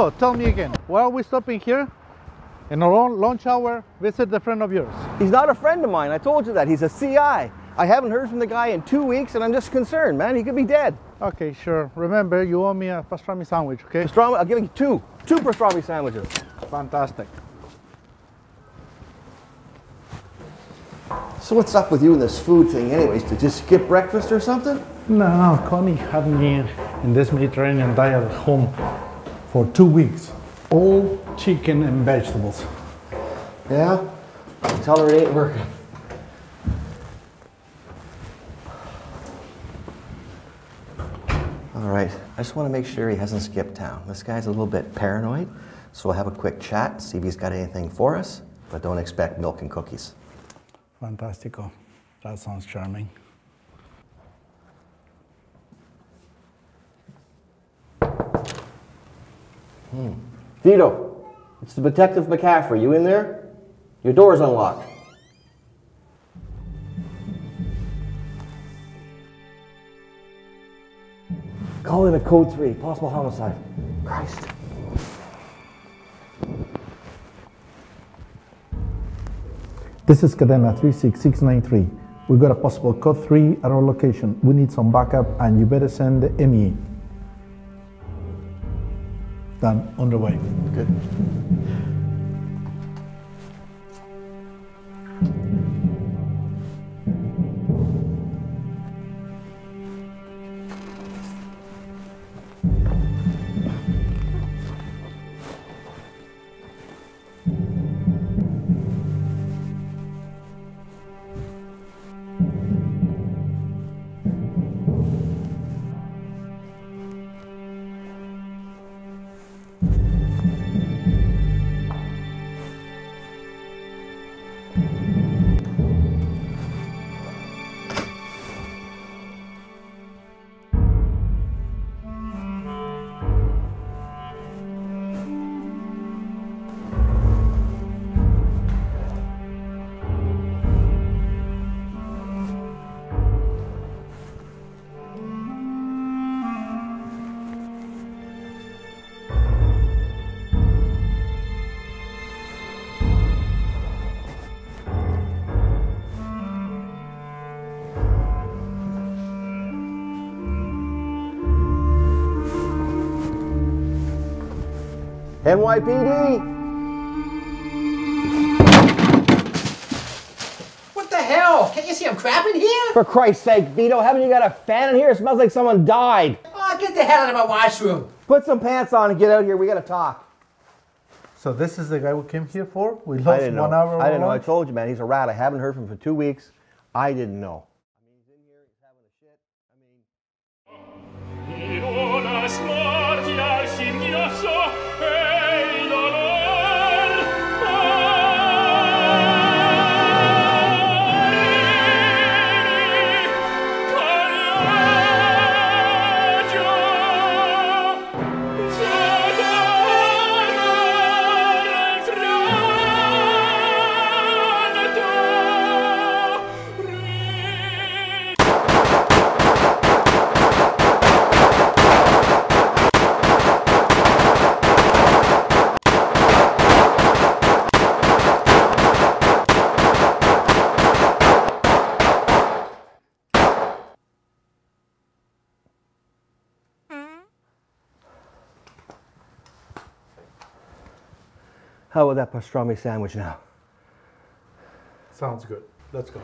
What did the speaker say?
So tell me again, why are we stopping here? In a long lunch hour, visit the friend of yours. He's not a friend of mine. I told you that. He's a CI. I haven't heard from the guy in two weeks, and I'm just concerned, man. He could be dead. Okay, sure. Remember, you owe me a pastrami sandwich, okay? Pastrami, I'll give you two. Two pastrami sandwiches. Fantastic. So what's up with you and this food thing anyways? Did you skip breakfast or something? No, Connie had me in this Mediterranean diet at home for two weeks. All chicken and vegetables. Yeah? Tell her it ain't working. All right, I just want to make sure he hasn't skipped town. This guy's a little bit paranoid, so we'll have a quick chat, see if he's got anything for us, but don't expect milk and cookies. Fantastico. That sounds charming. Hmm. Vito, it's the Detective McCaffery. You in there? Your door's unlocked. Call in a code 3, possible homicide. Christ. This is Cadena 36693. We've got a possible code 3 at our location. We need some backup and you better send the ME. Done, underway. Good. NYPD! What the hell? Can't you see I'm crapping here? For Christ's sake, Vito, haven't you got a fan in here? It smells like someone died. Oh, get the hell out of my washroom. Put some pants on and get out of here. We gotta talk. So this is the guy we came here for? We I lost didn't know. one hour. I didn't know. I told you, man. He's a rat. I haven't heard from him for two weeks. I didn't know. How about that pastrami sandwich now? Sounds good. Let's go.